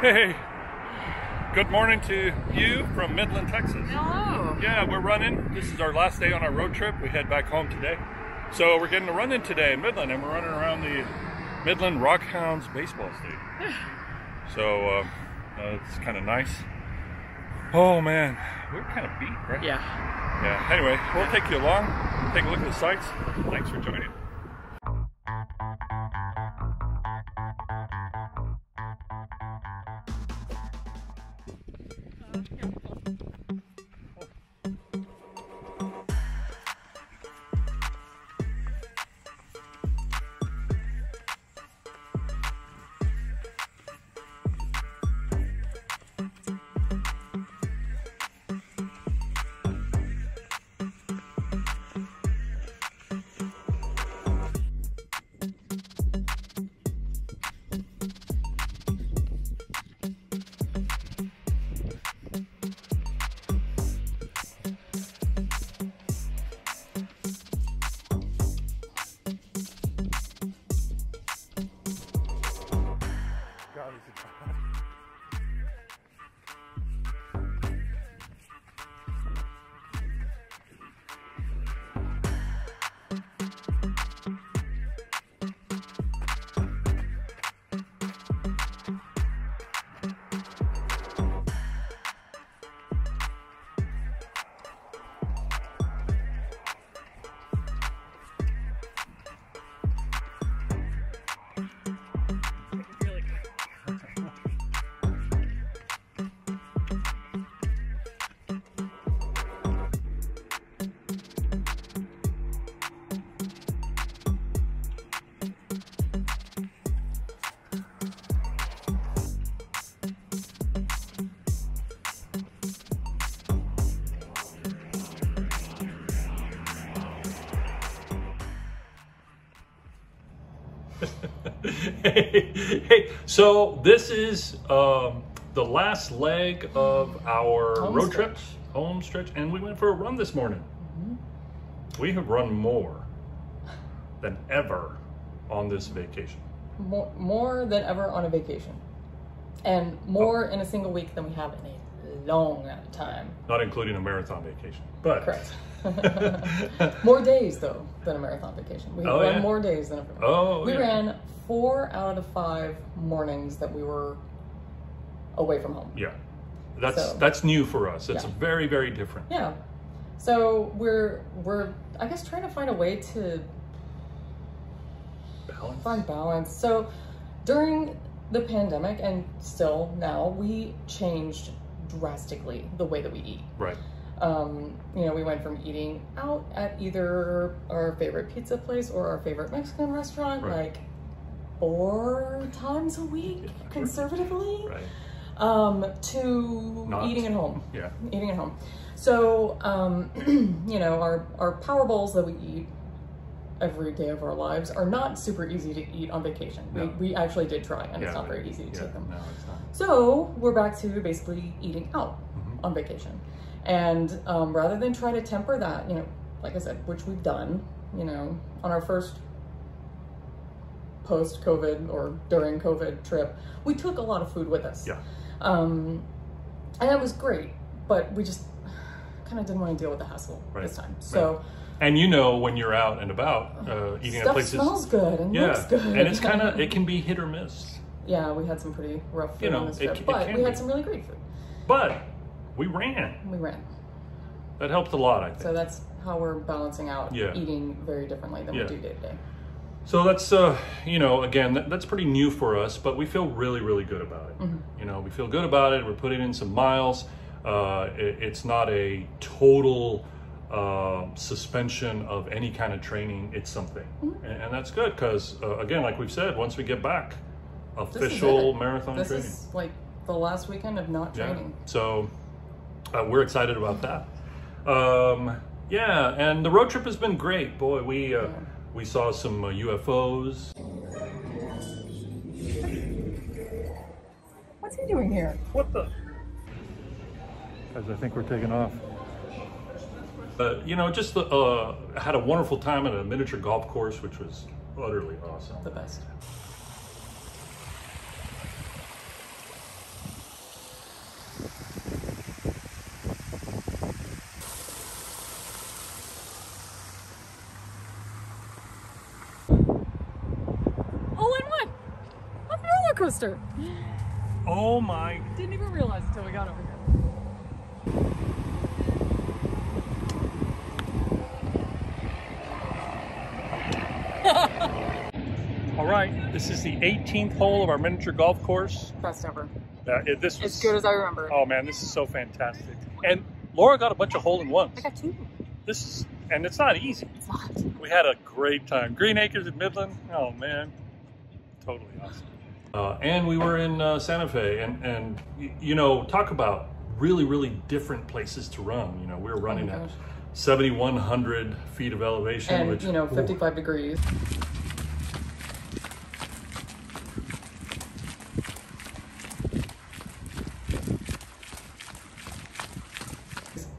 Hey, good morning to you from Midland, Texas. Hello. Yeah, we're running. This is our last day on our road trip. We head back home today. So we're getting a run in today in Midland, and we're running around the Midland Rockhounds baseball stadium. So uh, uh, it's kind of nice. Oh man, we're kind of beat, right? Yeah. Yeah. Anyway, we'll take you along, take a look at the sights. Thanks for joining. Yeah. Hey, so this is um, the last leg of our Home road stretch. trip, home stretch, and we went for a run this morning. We have run more than ever on this vacation. More, more than ever on a vacation. And more in a single week than we have in a long time. Not including a marathon vacation, but Correct. more days, though, than a marathon vacation. We Oh, ran yeah. more days than a Oh, We yeah. ran four out of five mornings that we were away from home. yeah, that's So- that's new for us. It's Yeah. very very different. Yeah. So we're we're I guess trying to find a way to Balance. find balance. So during the pandemic and still now, we changed drastically the way that we eat. Right. Um, you know, we went from eating out at either our favorite pizza place or our favorite Mexican restaurant, Right. like four times a week, conservatively, Right. um, to Not. eating at home Yeah. eating at home. So, um, you know, our, our power bowls that we eat every day of our lives are not super easy to eat on vacation. No. We, we actually did try, and yeah, it's not very easy to yeah, take them. No, it's not. So, we're back to basically eating out Mhm. on vacation. And um, rather than try to temper that, you know, like I said, which we've done, you know, on our first post COVID or during COVID trip, we took a lot of food with us. Yeah. Um, and that was great, but we just kind of didn't want to deal with the hassle Right. this time. So And you know when you're out and about uh, eating at places. smells good and yeah, looks good. and it's kind of it can be hit or miss. yeah, we had some pretty rough food You know, on this trip, it but we had be. some really great food. But we ran. We ran. That helped a lot, I think. So that's how we're balancing out Yeah. eating very differently than Yeah. we do day to day. So that's uh, you know, again, that, that's pretty new for us, but we feel really, really good about it. Mm-hmm. You know, we feel good about it. We're putting in some miles. Uh, it, it's not a total uh, suspension of any kind of training. It's something, Mm-hmm. and, and that's good because uh, again, like we've said, once we get back, This is official it. marathon This training. is like the last weekend of not Yeah. training. So uh, we're excited about that. Um, yeah, and the road trip has been great. Boy, we uh, we saw some uh, UFOs. What's he doing here? What the? because I think we're taking off. But, you know, just uh, had a wonderful time at a miniature golf course, which was utterly awesome. The best. Oh, coaster. Oh my. Didn't even realize until we got over here. Right, this is the 18th hole of our miniature golf course. Best ever. Uh, this was, As good as I remember. Oh man, this is so fantastic. And Laura got a bunch of hole in ones. I got two. This is, and it's not easy. It's not. We had a great time. Green Acres in Midland. Oh man, totally awesome. Uh, and we were in uh, Santa Fe, and and you know, talk about really really different places to run. You know, we were running at 7,100 feet of elevation, And, which you know, ooh, 55 degrees.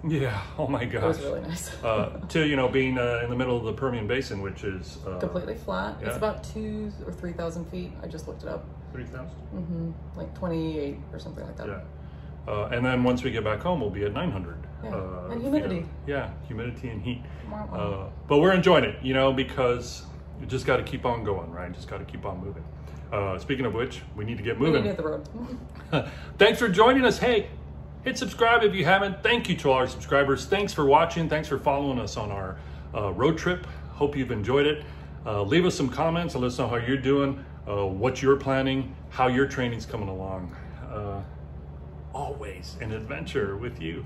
Yeah. Oh my It was gosh. really nice. uh, to you know, being uh, in the middle of the Permian Basin, which is uh, Completely flat. yeah. It's about two or 3,000 feet. I just looked it up. 3,000. hmm Like 28 or something like that. Yeah. Uh, and then once we get back home, we'll be at 900. Yeah. Uh, And humidity. of- yeah, humidity and heat. Uh, but we're enjoying it, you know, because you just got to keep on going, right? Just got to keep on moving. Uh, speaking of which, we need to get We need moving. to hit the road. Thanks for joining us. Hey, hit subscribe if you haven't. Thank you to all our subscribers. Thanks for watching. Thanks for following us on our uh, road trip. Hope you've enjoyed it. Uh, leave us some comments and let us know how you're doing, uh, what you're planning, how your training's coming along. Uh, always an adventure with you.